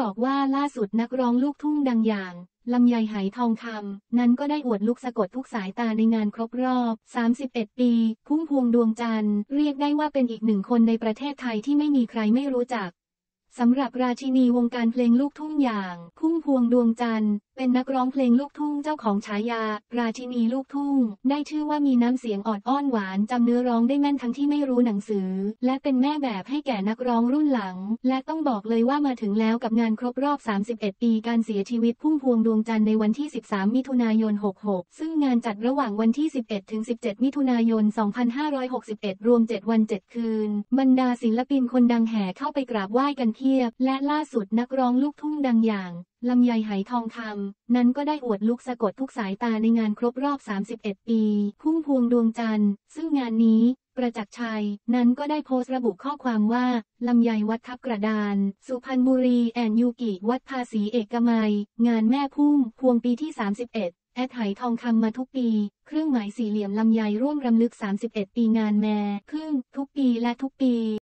บอกว่าล่าสุดนักร้องลูกทุ่งดังอย่างลำไยหายทองคำนั้นก็ได้อวดลุกสะกดทุกสายตาในงานครบรอบ 31 ปี พุ่มพวงดวงจันทร์ เรียกได้ว่าเป็นอีกหนึ่งคนในประเทศไทยที่ไม่มีใครไม่รู้จักสำหรับราชินีวงการเพลงลูกทุ่งอย่าง พุ่มพวงดวงจันทร์ เป็นนักร้องเพลงลูกทุ่งเจ้าของฉายา ราชินีลูกทุ่ง ได้ชื่อว่ามีน้ำเสียงออดอ้อนหวานจำเนื้อร้องได้แม่นทั้งที่ไม่รู้หนังสือ และเป็นแม่แบบให้แก่นักร้องรุ่นหลัง และต้องบอกเลยว่ามาถึงแล้วกับงานครบรอบ 31 ปีการเสียชีวิตพุ่มพวงดวงจันทร์ในวันที่ 13 มิถุนายน 66 ซึ่งงานจัดระหว่างวันที่ 11 ถึง 17 มิถุนายน 2561 รวม 7 วัน 7 คืน บรรดาศิลปินคนดังแห่เข้าไปกราบไหว้กันเพียบ และล่าสุดนักร้องลูกทุ่งดังอย่าง ลำไยไหทองคำนั้นก็ได้อวดลุกสะกดทุกสายตาในงานครบรอบ 31 ปี พุ่มพวงดวงจันทร์ ซึ่งงานนี้ประจักษ์ชัย นั้นก็ได้โพสต์ระบุข้อความว่า ลำไยวัดทับกระดาน สุพรรณบุรีแอนยูกิวัดภาษีเอกมัย งานแม่พุ่มพวงปีที่ 31แอดไหทองคำมาทุกปี เครื่องหมายสี่เหลี่ยมลำไยร่วมรำลึก 31 ปีงานแม่พึ่งทุกปีและทุกปี